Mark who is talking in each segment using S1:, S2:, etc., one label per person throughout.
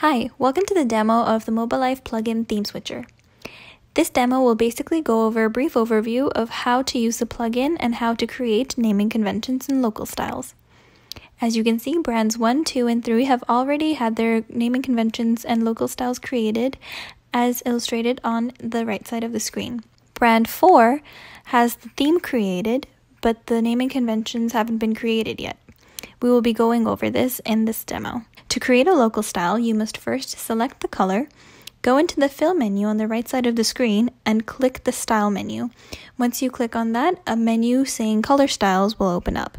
S1: Hi, welcome to the demo of the mobileLIVE plugin Theme Switcher. This demo will basically go over a brief overview of how to use the plugin and how to create naming conventions and local styles. As you can see, brands 1, 2, and 3 have already had their naming conventions and local styles created as illustrated on the right side of the screen. Brand 4 has the theme created, but the naming conventions haven't been created yet. We will be going over this in this demo. To create a local style, you must first select the color, go into the Fill menu on the right side of the screen, and click the Style menu. Once you click on that, a menu saying Color Styles will open up.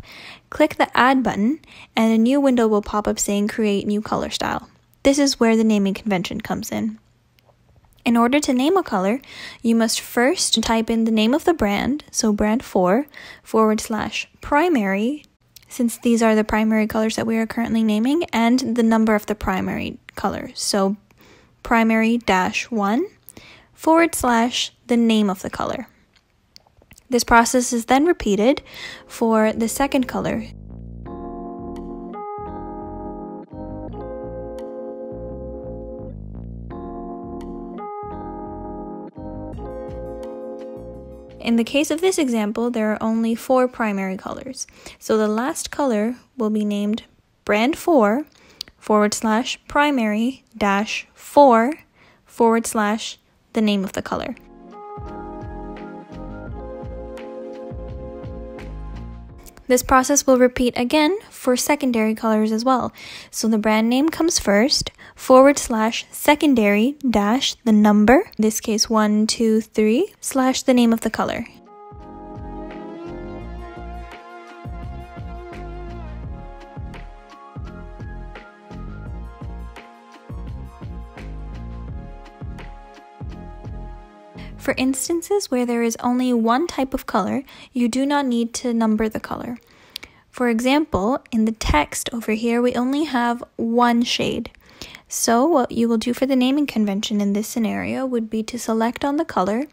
S1: Click the Add button, and a new window will pop up saying Create New Color Style. This is where the naming convention comes in. In order to name a color, you must first type in the name of the brand, so brand 4 forward slash primary since these are the primary colors that we are currently naming, and the number of the primary color. So primary dash 1 forward slash the name of the color. This process is then repeated for the second color. In the case of this example, there are only four primary colors. So the last color will be named brand 4 forward slash primary dash 4 forward slash the name of the color. This process will repeat again for secondary colors as well. So the brand name comes first, forward slash secondary dash the number, in this case one, two, three, slash the name of the color. For instances where there is only one type of color, you do not need to number the color. For example, in the text over here, we only have one shade. So what you will do for the naming convention in this scenario would be to select on the color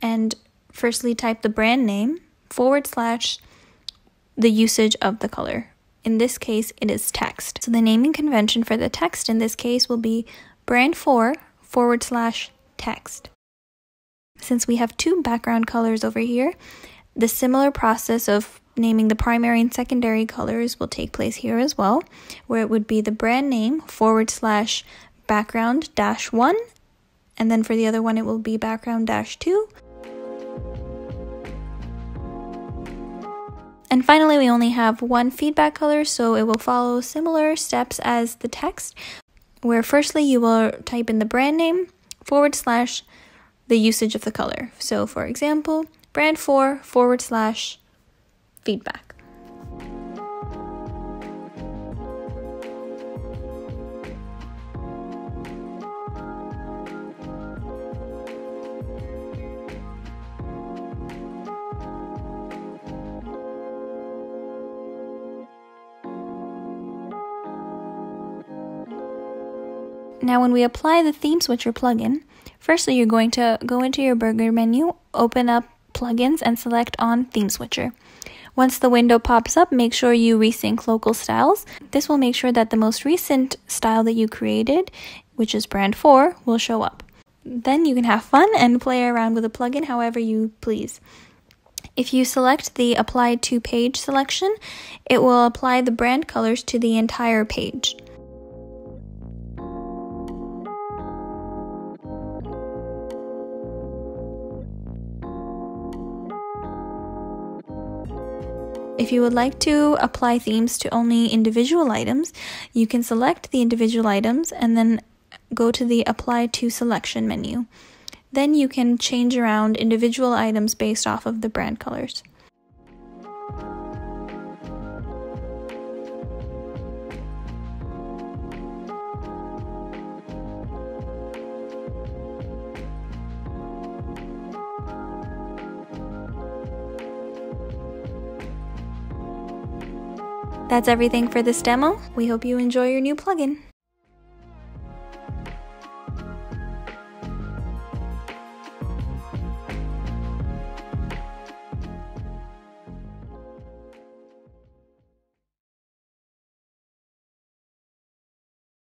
S1: and firstly type the brand name forward slash the usage of the color. In this case, it is text. So the naming convention for the text in this case will be brand 4 forward slash text. Since we have two background colors over here, the similar process of naming the primary and secondary colors will take place here as well, where it would be the brand name forward slash background dash one, and then for the other one it will be background dash two. And finally, we only have one feedback color, so it will follow similar steps as the text, where firstly you will type in the brand name forward slash the usage of the color. So, for example, brand 4 forward slash feedback. Now, when we apply the Theme Switcher plugin, Firstly, you're going to go into your burger menu, open up plugins, and select on Theme Switcher. Once the window pops up, make sure you resync local styles. This will make sure that the most recent style that you created, which is brand 4, will show up. Then you can have fun and play around with the plugin however you please. If you select the Apply to Page selection, it will apply the brand colors to the entire page. If you would like to apply themes to only individual items, you can select the individual items and then go to the Apply to Selection menu. Then you can change around individual items based off of the brand colors. That's everything for this demo. We hope you enjoy your new plugin.